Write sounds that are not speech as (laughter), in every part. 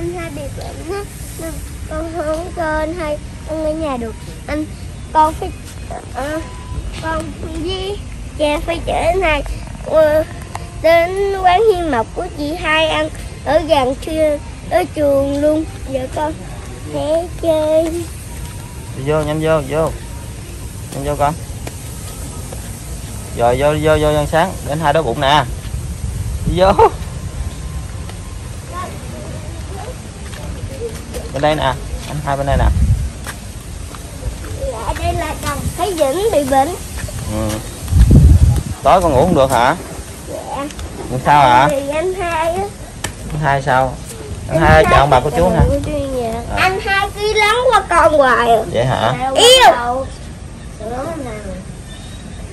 anh hai bị bệnh á con không cho anh hai ăn ở nhà được. Anh con phải uh, con với cha phải trở dạ, này. Hai đến quán hiên mộc của chị hai ăn ở gần trưa ở trường luôn. Giờ con sẽ chơi. Đi vô nhanh vô vô. Nhanh vô con. Rồi vô vô vô ăn sáng. Đến hai đói bụng nè. Đi vô. Bên đây nè anh hai bên đây nè. Dạ đây là chồng thấy vĩnh bị bệnh. Ừ. tối con ngủ không được hả? Dạ. Sao hả? Thì anh hai á. Anh hai sao? Anh hai chào ông bà cô chú nè Cô chú nhà. À. anh hai cứ lắng qua con hoài. À. vậy hả? Yêu.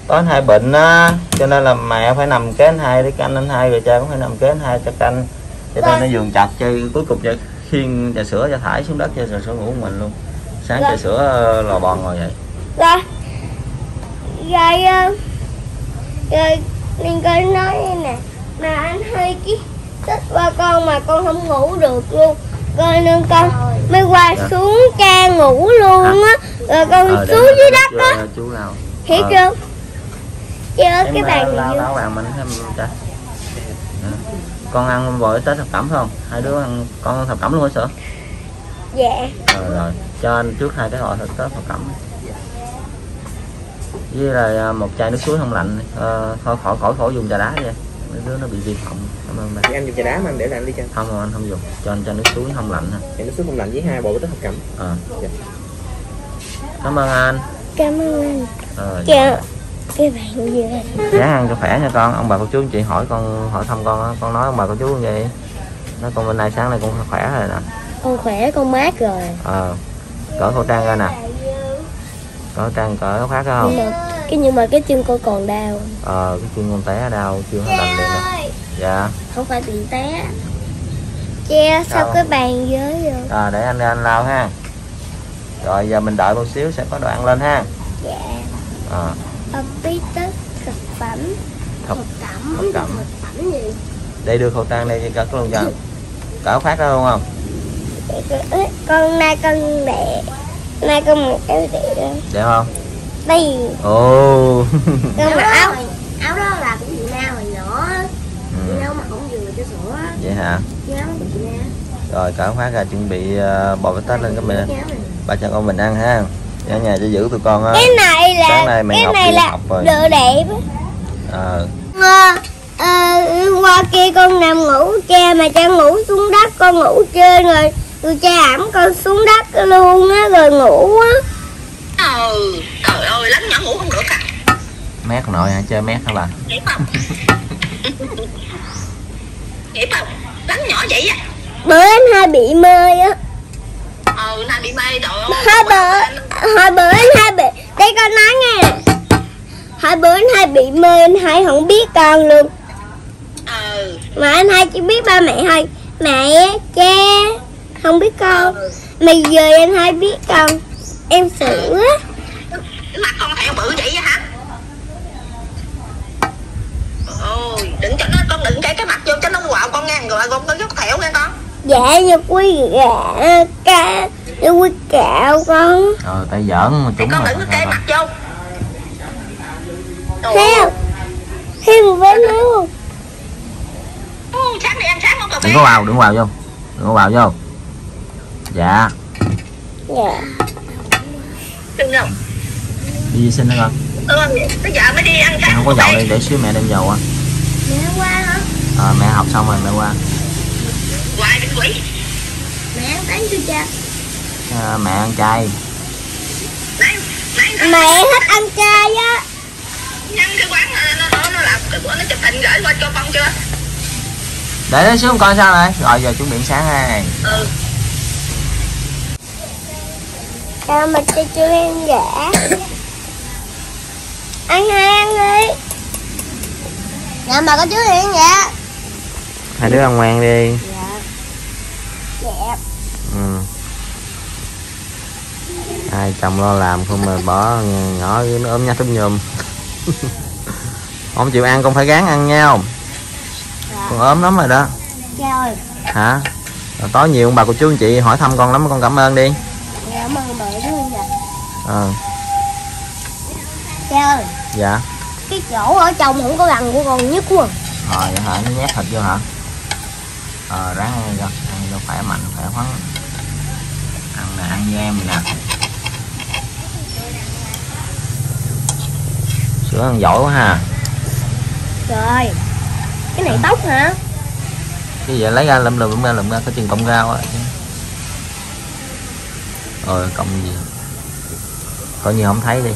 có anh hai bệnh á cho nên là mẹ phải nằm kế anh hai để canh anh hai rồi cha cũng phải nằm kế anh hai cho canh. Cho nên nó giường chặt chơi cuối cùng cho khiêng trà sữa cho thải xuống đất cho trà sữa ngủ một mình luôn. Sáng trà sữa ờ, lò bò ngồi vậy rồi rồi ờ, rồi nên con nói đây nè mà anh hai cái thích qua con mà con không ngủ được luôn. Rồi nên con mới qua Dạ. xuống ca ngủ luôn á. Rồi con Ờ, xuống dưới đất á. hiểu Ờ. chưa? Em cái bàn lao này lao bàn mình thêm cha Dạ. Con ăn bò tết thập cẩm phải không? Hai đứa ăn con ăn thập cẩm luôn hả sữa? Dạ. Rồi rồi. Cho anh trước hai cái thật tết thập cẩm. Với là một chai nước suối không lạnh. Ờ, thôi khỏi khỏi khỏi dùng trà đá vậy mấy đứa nó bị viêm họng cảm ơn Thì anh dùng trà đá mà anh để lại anh đi cho anh. Không anh không dùng. Cho anh chai nước suối không lạnh ha Thì nó xuống không lạnh với hai bộ tất hợp cẩm. Ờ. Dạ. cảm ơn anh. Cảm ơn anh. Ờ dạ cái bàn gì đây ráng ăn cho khỏe nha con. Ông bà cô chú anh chị hỏi con hỏi thăm con á. Con nói ông bà cô chú như vậy. Nói con bên này sáng nay con khỏe rồi nè. Con khỏe con mát rồi. Ờ. Cởi khẩu trang ra nè. Cởi khẩu trang cởi áo khoác đó không? Nhưng mà cái nhưng mà cái chân con còn đau. Ờ cái chân con té đau chưa hết lành liền nè. Dạ. Không phải bị té. Che sao Đâu? cái bàn dưới rồi à, để anh anh lao ha. Rồi giờ mình đợi một xíu sẽ có đồ ăn lên ha. Dạ. À, bí tết thực phẩm. Thực- cẩm. thực phẩm gì? Đây đưa khẩu trang đây cho cất luôn cho. Áo khoác đó luôn không? Con nay con đẻ. Nay con mặc áo đẻ đẹp không? Đây ồ. (laughs) Con mặc áo áo đó là của chị Na hồi nhỏ. Ừ, áo mà không vừa cho sữa. Vậy hả? Chị Na. Rồi áo khoác ra chuẩn bị uh, bò bít tết lên các này. Ba cha con mình ăn ha ở nhà cho giữ tụi con á. Cái này là sáng nay mày cái học này là học rồi. đồ đẹp. Á. ờ. Ờ, ờ, qua kia con nằm ngủ cha mà cha ngủ xuống đất con ngủ trên rồi rồi cha ẩm con xuống đất luôn á rồi ngủ á. Ừ trời ơi lắm nhỏ ngủ không được à. Mét nội hả? Chơi mét hả bà? Nghĩ không? (laughs) Nghĩ không? Lắm nhỏ vậy á. Bữa anh hai bị mê á ừ bị mê trời ơi hai bữa hai bữa anh hai bị đây con nói nghe. Hai bữa anh hai bị mê anh hai không biết con luôn. Ừ. Mà anh hai chỉ biết ba mẹ thôi. Mẹ cha không biết con. Mà giờ anh hai biết con. Em sữa cái mặt con thẹo bự vậy hả? Ôi đừng cho nó con đừng cái cái mặt vô cho nó quạo con ngang rồi con có dốc thẹo nghe con. Dạ như quý gà cá như quý cạo con. Rồi tay giỡn mà thì trúng con có kê mặt vô. Theo thêm một vết nữa. Không Ừ, sáng nay ăn sáng không cà phê đừng có vào đừng vào vô. Đừng có vào vô. Dạ. Dạ. Đừng đâu. Đi vệ sinh đó con. Ừ, bây giờ mới đi ăn sáng không có dầu đây để xíu mẹ đem dầu qua mẹ qua hả? À, mẹ học xong rồi mẹ qua. Hoài định quỷ. Mẹ ăn bánh cho cha à, mẹ ăn chay. Mẹ thích ăn chay á. Nhân cái quán nó nó nó làm cái bữa nó chụp hình gửi qua cho con chưa? Để nó xuống coi sao này rồi giờ chuẩn bị sáng ha ừ. À, mà cho chưa ăn gà ăn hai ăn đi. Dạ mà có chú thì ăn dạ hai đứa ăn ngoan đi. Dạ. Dạ. Ừ. ai chồng lo làm không mà bỏ nhỏ nó ốm nhát túm nhùm (laughs) không chịu ăn con phải gán ăn nha không? Con ốm lắm rồi đó. Trời hả? Rồi tối nhiều ông bà cô chú anh chị hỏi thăm con lắm con cảm ơn đi. Dạ mừng mẹ chú dạ ờ. Cha ơi. Dạ. Cái chỗ ở trong không có gần của con nhất quá. Rồi vậy hả? Nó nhét thịt vô hả? Ờ ráng ăn cho. Ăn cho khỏe mạnh khỏe khoắn. Ăn nè ăn như em nè sữa ăn giỏi quá ha. Trời Cái này tóc hả? Cái vậy? Lấy ra lụm lụm ra lụm ra cái chừng cọng rau á. Rồi cộng gì? Coi như không thấy đi.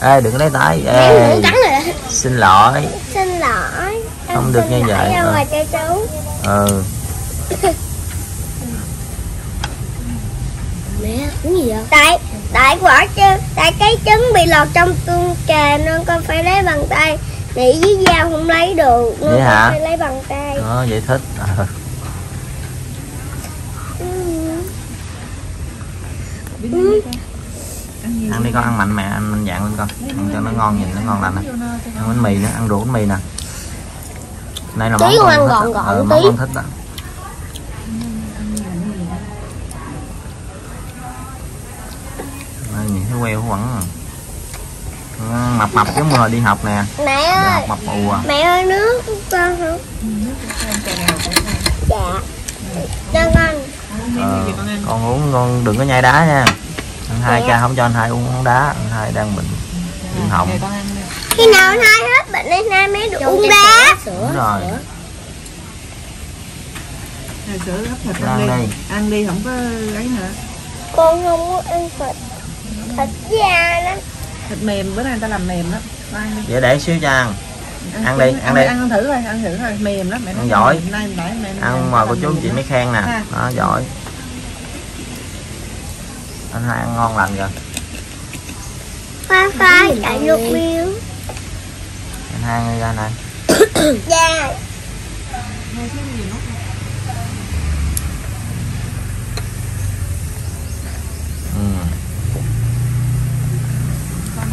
Ê đừng lấy tay ê xin lỗi. Xin lỗi. Em Không được như vậy. ra Ờ. ngoài cho chú. Ừ. (laughs) Mẹ uống gì vậy? Tại Tại quả chứ Tại cái trứng bị lọt trong tương trà Nên con phải lấy bằng tay Nị với dao không lấy được Nên Vậy con hả? phải lấy bằng tay đó vậy thích Ờ. (laughs) Ừ. ăn đi con ăn mạnh mẹ ăn mạnh dạng lên con ăn cho nó ngon nhìn nó ngon lành nè ăn bánh mì nữa ăn rượu bánh mì nè này là Tí món con ăn thích gọn gọn ừ, tí. món con thích đó Thấy queo. Ừ, mập mập giống hồi đi học nè. Mẹ đi học ơi. mập ù à. Mẹ ơi nước con không Dạ. Cho con. Ờ, con uống con đừng có nhai đá nha. Anh hai Dạ. cha không cho anh hai uống uống đá anh hai đang bệnh viêm họng. Khi nào anh hai hết bệnh anh hai mới được uống đá. đúng rồi. Sữa hấp thịt Ăn đi. Ăn đi không có ấy nữa. Con không có ăn thịt Thịt da đó Thịt mềm bữa nay người ta làm mềm lắm. Ăn vậy để xíu cho ăn Ăn đi, trứng, ăn đi. Ăn thử thôi, ăn thử thôi, mềm lắm mẹ. Ăn giỏi. mềm. Nay ăn mà cô chú chị mới khen nè Ha. đó giỏi anh hai ăn ngon lành rồi Khoai khoai chạy nước miếng anh hai ăn ra này (coughs) Da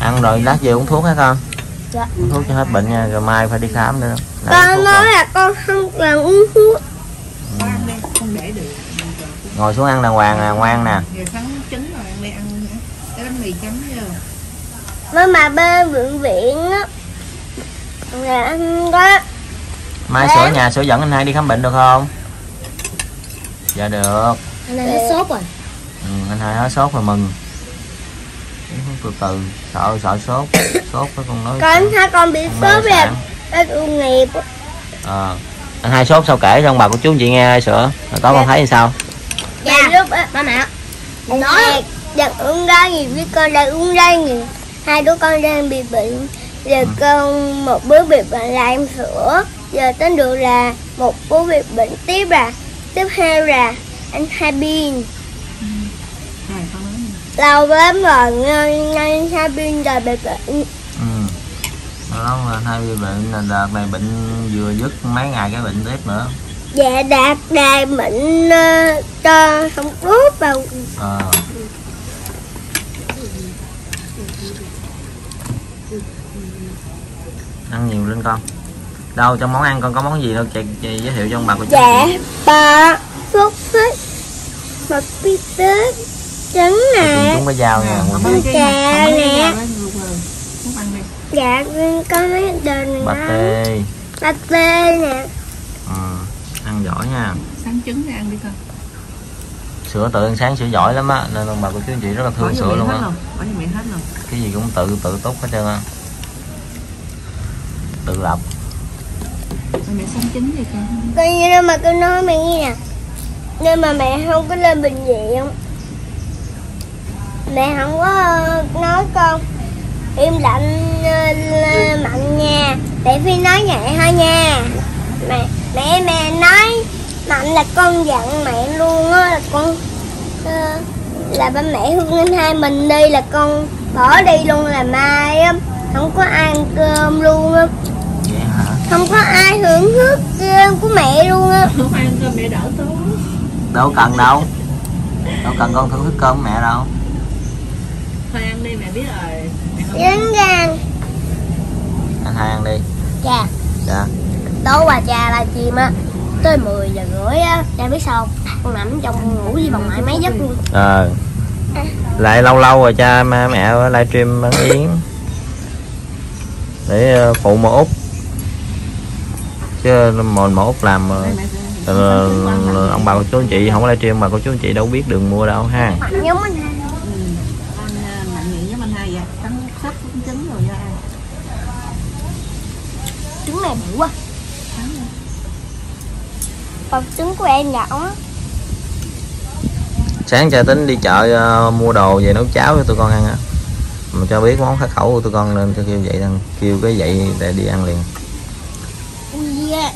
ăn rồi lát về uống thuốc hả con Dạ. uống thuốc cho hết bệnh nha rồi mai phải đi khám nữa uống Con nói rồi. là con không cần uống thuốc Ăn đi, không để được. ngồi xuống ăn đàng hoàng nè ngoan nè Giờ thắng trứng rồi ăn đi ăn nữa. Cái bánh mì chấm vô. Với mà bên bệnh viện á Là anh có mai Dạ. sửa nhà sửa dẫn anh hai đi khám bệnh được không dạ được Anh này hết sốt rồi ừ, anh hai hết sốt rồi mừng từ từ sợ sợ sốt (coughs) sốt với con nói Con hai con bị sốt là. Nó tội nghiệp. Ờ. anh hai sốt sao kể cho ông bà của chú chị nghe sữa. Rồi có con thấy thì sao? Dạ. Lúc á Ba mẹ. Anh hai Đang uống ra gì với con đang uống ra gì Hai đứa con đang bị bệnh. Giờ con một bữa bị bệnh là em sữa. Giờ tới được là một bữa bị bệnh. Tiếp là Tiếp theo là anh hai pin lâu lắm rồi nên nên hai pin rồi bị bệnh ừ. Là anh hai bị bệnh là đợt này bệnh vừa dứt mấy ngày cái bệnh tiếp nữa. Dạ đạt đài bệnh ờ, cho không tốt vào ờ. Ăn nhiều lên con. Đâu trong món ăn con có món gì đâu chị, chị giới thiệu cho ông bà của chú dạ chị bò xúc xích bít tết trứng nè. Chúng có dao nha. Không Con trà nè. dạ có mấy bà đó. Tê. Ba tê nè. Ừ. ăn giỏi nha. Sáng trứng ăn đi con. sữa tự ăn sáng sữa giỏi lắm á nên ông bà của chú anh chị rất là thương sữa luôn á. cái gì cũng tự tự túc hết trơn á. Tự lập. Mẹ sáng trứng đi con. coi như mà tôi nói mẹ nghe nè. Nhưng mà mẹ không có lên bệnh viện mẹ không có nói con. Im lặng ờ, mạnh nha. Để phi nói vậy thôi nha. Mẹ mẹ mẹ nói mạnh là con dặn mẹ luôn á là con ờ, là ba mẹ hương anh hai mình đi là con bỏ đi luôn là mai á. Không có ăn cơm luôn á. Không có ai hưởng thức cơm của mẹ luôn á. Không ăn cơm mẹ đỡ tốt. đâu cần đâu. Đâu cần con thưởng thức cơm của mẹ đâu Thôi ăn đi mẹ biết rồi. Trứng gan anh hai ăn đi. Chà dạ. Tố bà cha là chim á tới 10 giờ rưỡi á cha biết sao không? con nằm trong ngủ với bà ngoại mấy giấc luôn. Ờ. Lại lâu lâu rồi cha ma mẹ livestream bán yến. Để ờ, phụ một út. Chứ một một út làm ờ, ờ, ông bà cô chú anh chị không có livestream mà cô chú anh chị đâu biết đường mua đâu ha giống anh hai Ừ. Con à, mạnh miệng với anh hai vậy. Cắn sắp cũng trứng rồi cho ăn. trứng này bự quá còn trứng của em nhỏ á. Sáng cha tính đi chợ ờ, mua đồ về nấu cháo cho tụi con ăn á. Mà cho biết món khắc khẩu của tụi con nên cho kêu vậy thằng kêu cái vậy để đi ăn liền. Ui da,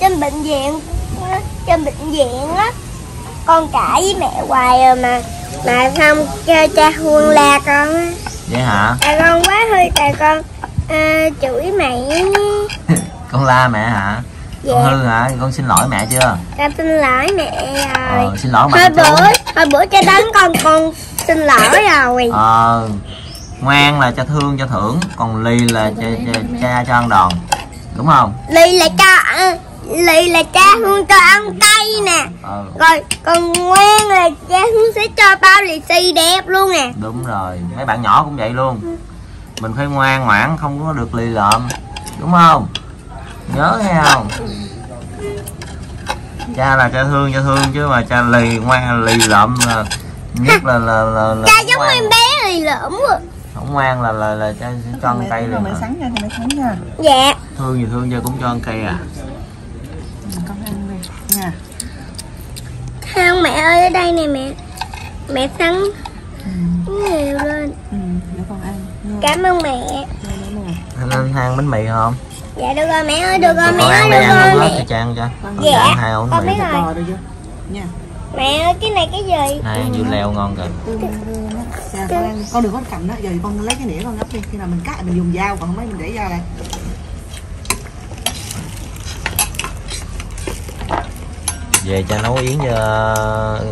trên bệnh viện á, trên bệnh viện á con cãi với mẹ hoài rồi mà mà không cho cha huân la con á. Vậy hả? Tại con quá hơi tại con à, chửi mẹ (laughs) con la mẹ hả? Dạ. Con hư hả? Con xin lỗi mẹ chưa? Con xin lỗi mẹ rồi. Ờ, xin lỗi hồi bữa hồi bữa cha đánh con con xin lỗi rồi. Ờ ngoan là cha thương cho thưởng còn ly là cha, cha, cha cho ăn đòn. Đúng không? Ly là cha ly là cha huân cho ăn cay nè. Ờ. Rồi còn ngoan là cha huân sẽ cho bao lì xì đẹp luôn nè. Đúng rồi. Mấy bạn nhỏ cũng vậy luôn. Mình phải ngoan ngoãn không có được lì lợm. Đúng không nhớ nghe không cha là cha thương cha thương chứ mà cha lì ngoan lì lợm là nhất là là là, là cha giống em bé lì lợm quá không ngoan là là là cha sẽ cho ăn cây rồi luôn mẹ à. sắn ra sắn ra. dạ thương gì thương cha cũng cho ăn cây à Con ăn đi. Nha. không mẹ ơi ở đây nè mẹ mẹ sắn Ừ. nhiều lên Ừ. Để con ăn. Nha. cảm ơn mẹ anh ăn bánh mì không dạ được rồi mẹ ơi được rồi mẹ con ơi rồi đó mẹ cho ăn cho Con Con Dạ. ăn hai ổ con biết rồi? Nha. mẹ ơi cái này cái gì ăn dưa leo ngon kìa. Dạ, con con đừng có cầm đó. Giờ con lấy cái nĩa con gấp đi. Khi nào mình cắt mình dùng dao còn không lấy mình để dao đây. về cha nấu yến cho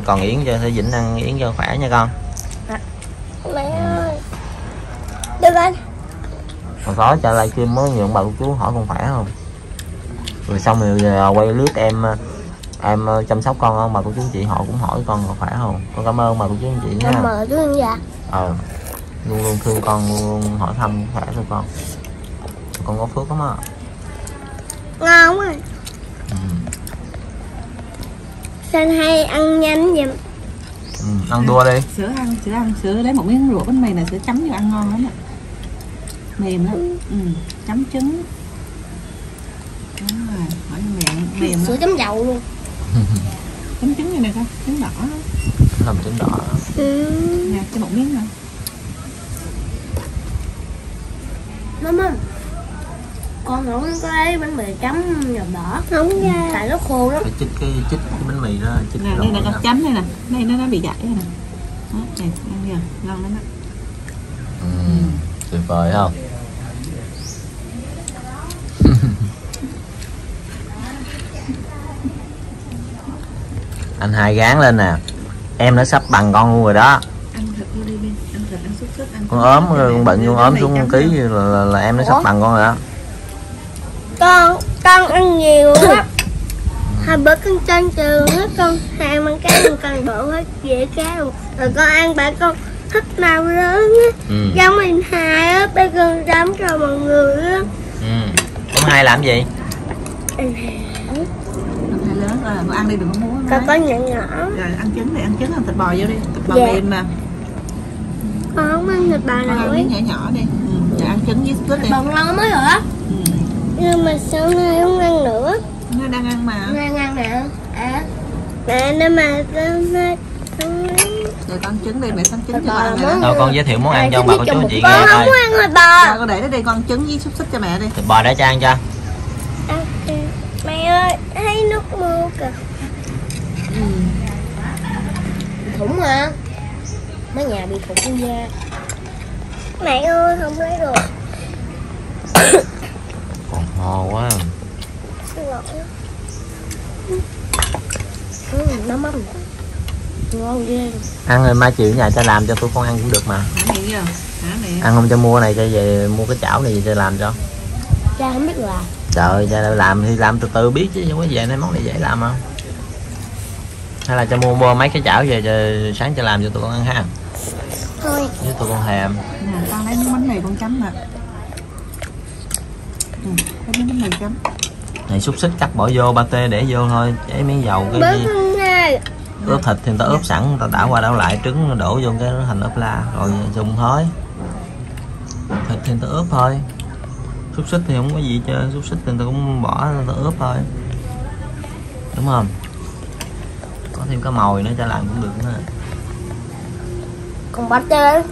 còn yến cho Thế Vĩnh ăn yến cho khỏe nha con mẹ ơi được rồi còn có lại kia mới nhượng bà cô chú hỏi con khỏe không? Rồi xong rồi giờ quay lướt em em chăm sóc con không? Bà cô chú chị họ cũng hỏi con còn khỏe không? Con cảm ơn bà cô chú anh chị nha. Mời chú ăn dạ ờ luôn luôn thương con luôn, luôn hỏi thăm khỏe cho con. Con có phước lắm á. Ngon quá. Ừ. hay ăn nhanh vậy? Ừ. ăn đua đi. Sữa ăn, sữa ăn, sữa lấy một miếng ruột bánh mì này sữa chấm vô ăn ngon lắm ạ. Mềm lắm. Ừ. Chấm trứng. Đúng rồi, hỏi mềm, mềm lắm. sữa chấm dầu luôn (laughs) chấm trứng này nè con trứng đỏ đó. làm trứng đỏ ừ. nè cho một miếng nữa mama con có lấy bánh mì chấm dầu đỏ không ra tại nó khô lắm phải chích cái chích cái bánh mì đó chích nè đây là đó. con chấm đây nè đây nó nó bị dại đây nè đó này ăn giờ ngon lắm á ừ. tuyệt vời không anh hai gán lên nè. Em nó sắp bằng con luôn rồi đó. Con ốm con bệnh con ốm xuống ký là, là, là em nó sắp bằng con rồi đó. Con con ăn nhiều quá. Hai bữa con trên trường hết con. Hai ăn cái con cần độ hết dễ cá rồi con ăn bạn con thích màu lớn á. Ừ. giống mình hai á bé con chấm cho mọi người á. Ừ. con hai làm gì? Anh hai ăn rồi con ăn đi đừng có muốn con có nhỏ nhỏ. Rồi ăn trứng đi ăn trứng ăn thịt bò vô đi thịt bò Dạ. mềm mà. Con không ăn thịt bò con ăn nổi miếng nhỏ nhỏ đi. Ừ. rồi ăn trứng với xúc xích đi. bò ngon mới hả? Ừ. nhưng mà sao nay không ăn nữa? Nó đang ăn mà. Nay ăn nè à mẹ nên mà không rồi con trứng đi mẹ sắm trứng Thịt cho bò con ăn là nè món- đâu con giới thiệu món ăn cho bà cô chú anh chị con nghe không coi. muốn ăn thịt Rồi bò con để nó đi con trứng với xúc xích cho mẹ đi. Thịt bò để cho ăn cho Mẹ ơi thấy nước mưa kìa. Ừ. thủng hả mấy nhà bị thủng da. Mẹ ơi không lấy được. Còn ho quá. Ừ, nó mắm. Ngon ghê. Ăn rồi mai chiều nhà cha làm cho tôi con ăn cũng được mà. Ăn không cho mua này cho về mua cái chảo này về cho làm cho. Cha không biết làm trời cha làm thì làm từ từ biết chứ không có về này món này dễ làm không? Hay là cho mua mua mấy cái chảo về cho sáng cho làm cho tụi con ăn ha? Thôi. Với tụi con thèm nè con lấy miếng bánh mì con chấm nè. Ừ, lấy miếng bánh mì chấm. Này xúc xích cắt bỏ vô ba tê để vô thôi. Chế miếng dầu cái bớt gì? ướp thịt thì người ta ướp sẵn người ta đảo qua đảo lại trứng nó đổ vô cái nó thành ốp la rồi dùng thôi. Thịt thì người ta ướp thôi xúc xích thì không có gì chứ xúc xích thì người ta cũng bỏ người ta ướp thôi. Đúng không? Có thêm cái mồi nữa cho làm cũng được nữa. Còn bánh tê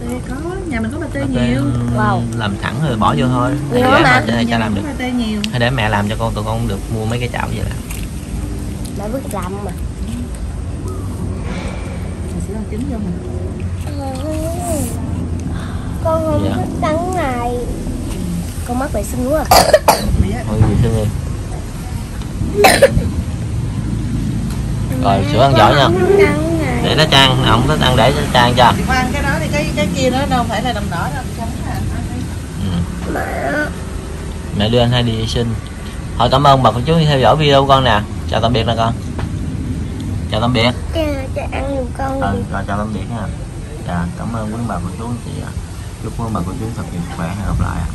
Tê có nhà mình có Ba tê nhiều. Wow. làm sẵn rồi bỏ vô thôi. Nhiều Hay lắm để mà. làm được. Nhiều. Hay để mẹ làm cho con tụi con được mua mấy cái chảo vậy là đã biết làm mà. Mình sẽ làm trứng vô mình. Con không Dạ. thích đắng này con mắc vệ sinh quá thôi gì thương đi rồi sữa ăn giỏi nha. Này để nó trang không thích ăn để cho trang cho. Khoan cái đó thì cái cái kia nó đâu phải là đầm đỏ đâu chấm à ừ. mẹ đưa anh hai đi vệ sinh thôi cảm ơn bà cô chú theo dõi video của con nè. Chào tạm biệt nè con. Chào tạm biệt. Cho ăn giùm con ừ, rồi chào tạm biệt nha. Dạ cảm ơn quý bà cô chú chị chúc quý bà cô chú thật nhiều sức khỏe hẹn gặp lại ạ